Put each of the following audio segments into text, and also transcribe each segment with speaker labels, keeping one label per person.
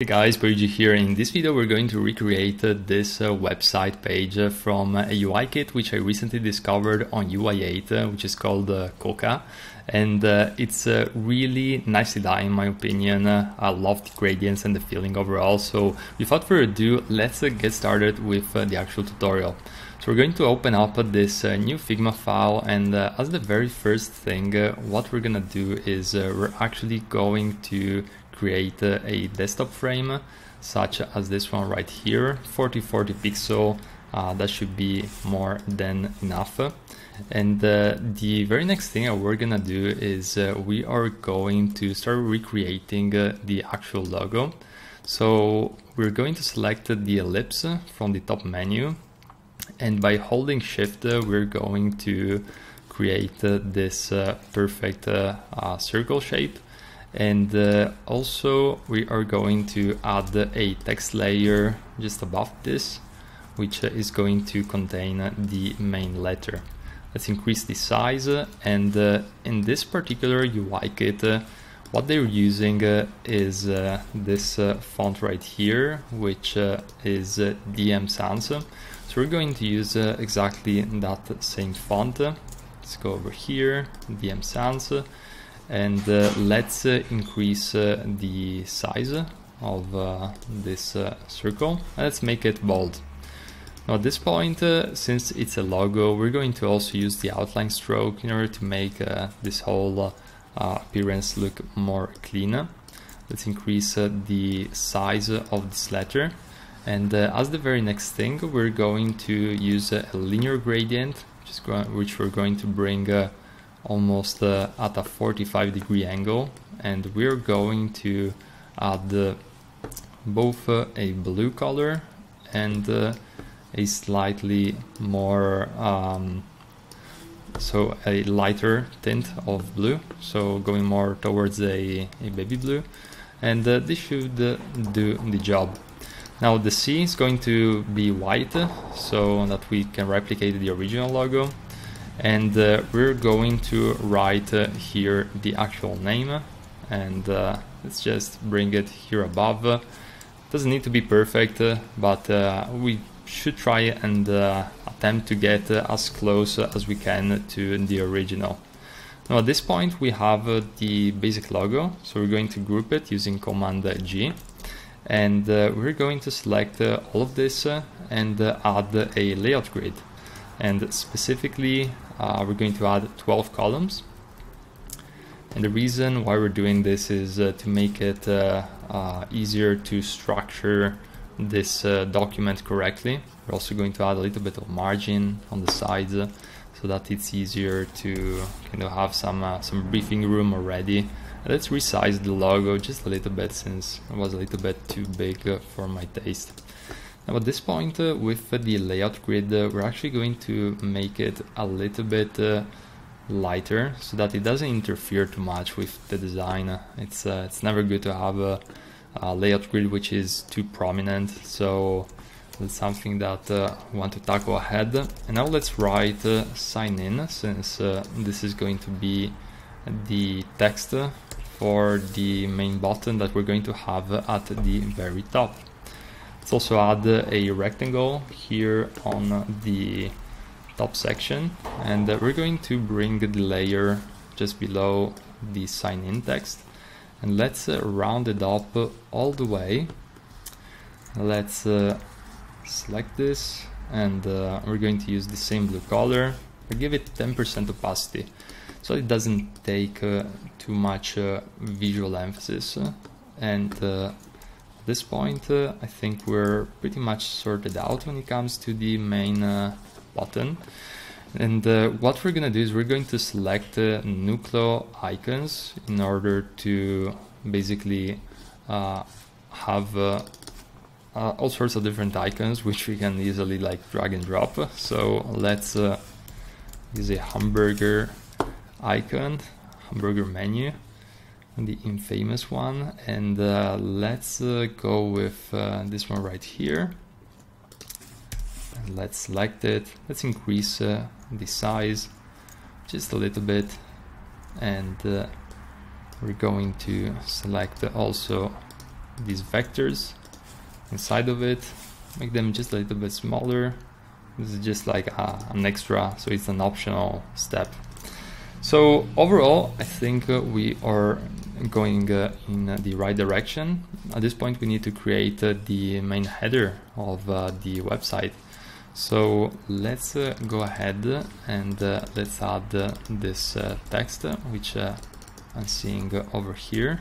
Speaker 1: Hey guys, Pierluigi here. In this video we're going to recreate uh, this uh, website page uh, from a UI kit which I recently discovered on UI8 uh, which is called uh, Coca and uh, it's really nicely done in my opinion. I love the gradients and the feeling overall so without further ado let's get started with the actual tutorial. So we're going to open up this new Figma file and as the very first thing what we're gonna do is we're actually going to create a desktop frame such as this one right here 4040 pixel uh, that should be more than enough. And uh, the very next thing we're gonna do is uh, we are going to start recreating uh, the actual logo. So we're going to select the ellipse from the top menu and by holding shift uh, we're going to create uh, this perfect circle shape and uh, also we are going to add a text layer just above this which uh, is going to contain the main letter. Let's increase the size and uh, in this particular UI kit uh, what they're using uh, is uh, this font right here which is DM Sans. So we're going to use exactly that same font. Let's go over here DM Sans and uh, let's uh, increase uh, the size of uh, this uh, circle. Let's make it bold. Now at this point uh, since it's a logo we're going to also use the outline stroke in order to make this whole appearance look more clean. Let's increase the size of this letter. And as the very next thing we're going to use a linear gradient which, which we're going to bring almost uh, at a 45 degree angle and we're going to add uh, both uh, a blue color and uh, a slightly more um, so a lighter tint of blue so going more towards a, a baby blue and uh, this should uh, do the job. Now the C is going to be white so that we can replicate the original logo and uh, we're going to write uh, here the actual name and uh, let's just bring it here above. Doesn't need to be perfect uh, but uh, we should try and uh, attempt to get as close as we can to the original. Now at this point we have the basic logo so we're going to group it using command G. And we're going to select all of this and add a layout grid and specifically uh, we're going to add 12 columns. And the reason why we're doing this is uh, to make it uh, uh easier to structure this uh, document correctly. We're also going to add a little bit of margin on the sides uh, so that it's easier to kind of have some some breathing room already. Let's resize the logo just a little bit since it was a little bit too big for my taste now at this point uh, with the layout grid uh, we're actually going to make it a little bit uh, lighter so that it doesn't interfere too much with the design. It's uh, it's never good to have a, a, layout grid which is too prominent so that's something that uh, we want to tackle ahead. And now let's write uh, sign in since this is going to be the text for the main button that we're going to have at the very top. Let's also add a rectangle here on the top section. And uh, we're going to bring the layer just below the sign in text. And let's uh, round it up all the way. Let's uh, select this. And uh, we're going to use the same blue color. I give it 10% opacity. So it doesn't take uh, too much uh, visual emphasis. And this point, uh, I think we're pretty much sorted out when it comes to the main uh, button. And uh, what we're gonna do is we're going to select uh, Nucleo icons in order to basically uh, have uh, all sorts of different icons which we can easily like drag and drop. So let's use a hamburger icon, hamburger menu the infamous one. And uh, let's uh, go with uh, this one right here. And let's select it. Let's increase uh, the size just a little bit. And uh, we're going to select also these vectors inside of it, make them just a little bit smaller. This is just like a, an extra, so it's an optional step. So overall, I think uh, we are going uh, in the right direction. At this point, we need to create uh, the main header of uh, the website. So let's uh, go ahead and uh, let's add this text, which I'm seeing over here.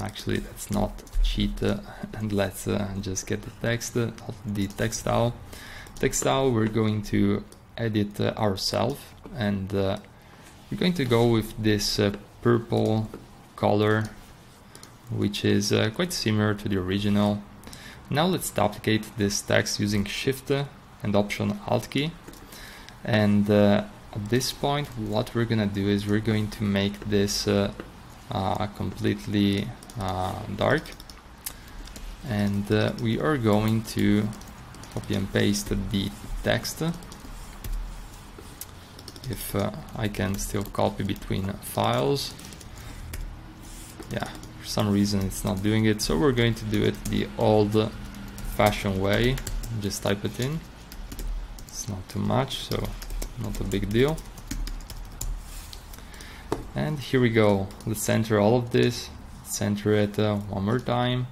Speaker 1: Actually, let's not cheat and let's just get the text, of the textile. Textile, we're going to edit ourselves and we're going to go with this uh, purple color which is uh, quite similar to the original. Now let's duplicate this text using shift and option alt key. And uh, at this point what we're gonna do is we're going to make this uh, uh, completely uh, dark. And we are going to copy and paste the text. If uh, I can still copy between files yeah for some reason it's not doing it so we're going to do it the old fashioned way. Just type it in. It's not too much so not a big deal. And here we go. Let's center all of this. Center it uh, one more time.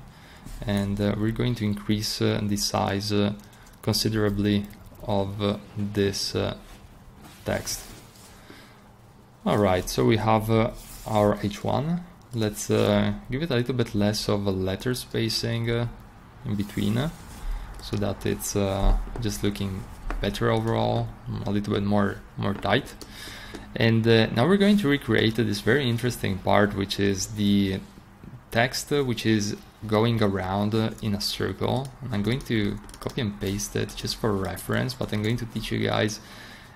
Speaker 1: And uh, we're going to increase uh, the size uh, considerably of uh, this uh, text. Alright, so we have our H1. Let's uh, give it a little bit less of a letter spacing uh, in between uh, so that it's uh, just looking better overall, a little bit more, more tight. And uh, now we're going to recreate this very interesting part, which is the text which is going around in a circle. And I'm going to copy and paste it just for reference, but I'm going to teach you guys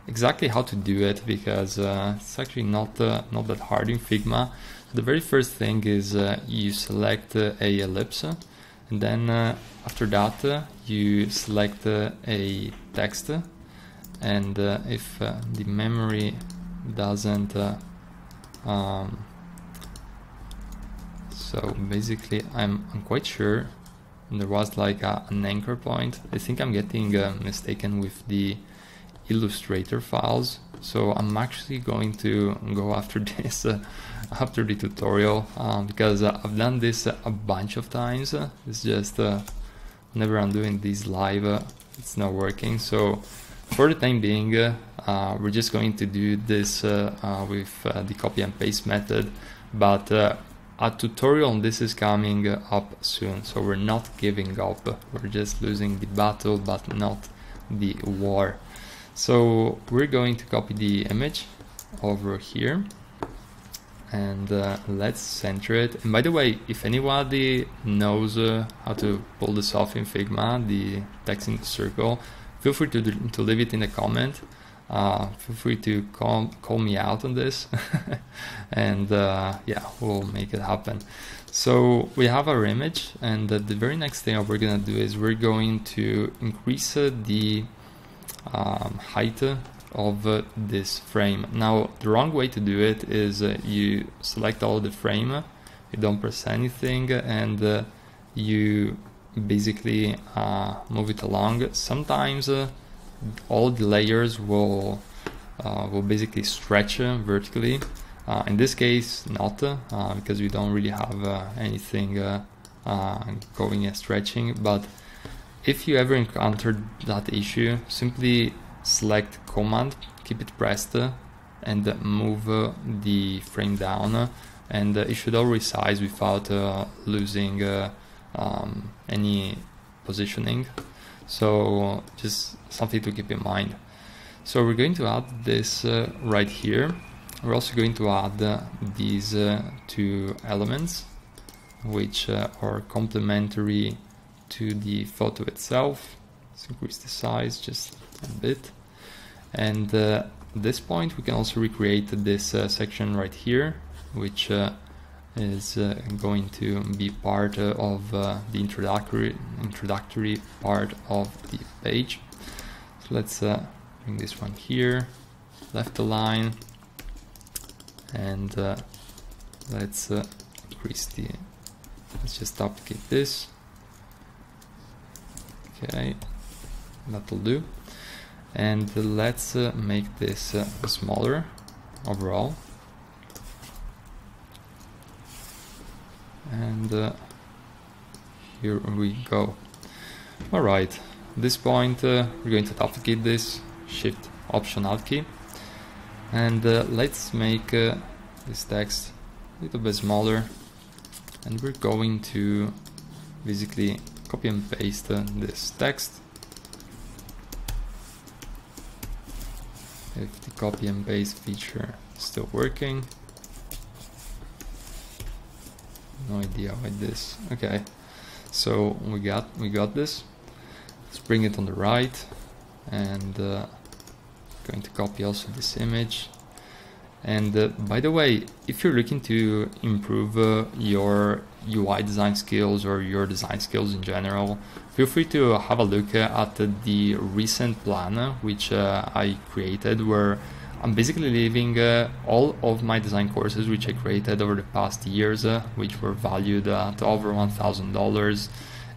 Speaker 1: exactly how to do it because uh, it's actually not uh, not that hard in Figma. The very first thing is uh, you select uh, a ellipse and then uh, after that uh, you select a text and if the memory doesn't um, so basically I'm, I'm quite sure there was like a, an anchor point. I think I'm getting mistaken with the Illustrator files. So I'm actually going to go after this uh, after the tutorial um, because uh, I've done this a bunch of times. it's just uh, whenever I'm doing this live, uh, it's not working. So for the time being, uh, we're just going to do this with the copy and paste method. But a tutorial on this is coming up soon, so we're not giving up. We're just losing the battle, but not the war. So we're going to copy the image over here and uh, let's center it. And by the way, if anybody knows uh, how to pull this off in Figma, the text in the circle, feel free to, to leave it in the comment. Uh, feel free to call, call me out on this and uh, yeah, we'll make it happen. So we have our image and the very next thing we're gonna do is we're going to increase uh, the um, height of uh, this frame. Now the wrong way to do it is uh, you select all the frame, you don't press anything and uh, you basically uh, move it along. Sometimes uh, all the layers will uh, will basically stretch vertically. in this case not because we don't really have anything going and stretching but if you ever encountered that issue, simply select command, keep it pressed and move the frame down and it should all resize without uh, losing uh, um, any positioning. So just something to keep in mind. So we're going to add this uh, right here. We're also going to add these two elements which are complementary to the photo itself. Let's increase the size just a bit. And uh, at this point, we can also recreate this uh, section right here, which uh, is uh, going to be part uh, of uh, the introductory introductory part of the page. So let's bring this one here, left align, and let's increase the let's just duplicate this okay that'll do. And let's uh, make this uh, smaller overall. And uh, here we go. Alright this point uh, we're going to duplicate this shift option alt key. And uh, let's make uh, this text a little bit smaller. And we're going to basically copy and paste uh, this text. If the copy and paste feature is still working. No idea why this okay. So we got we got this. Let's bring it on the right and uh, going to copy also this image and uh, by the way if you're looking to improve uh, your UI design skills or your design skills in general feel free to have a look at the recent plan which uh, I created where I'm basically leaving uh, all of my design courses which I created over the past years, uh, which were valued at over $1,000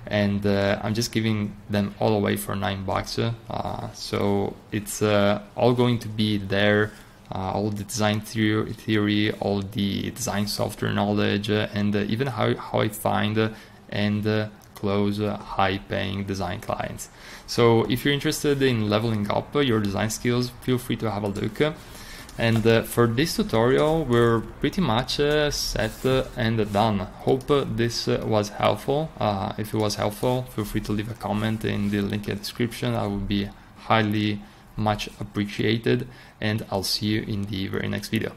Speaker 1: and uh, I'm just giving them all away for nine bucks. Uh, so it's uh, all going to be there, uh, all the design theory, theory, all the design software knowledge, and even how, how I find and close high-paying design clients. So if you're interested in leveling up your design skills, feel free to have a look. And uh, for this tutorial, we're pretty much uh, set uh, and done. Hope this was helpful. if it was helpful, feel free to leave a comment in the link in the description. I would be highly much appreciated and I'll see you in the very next video.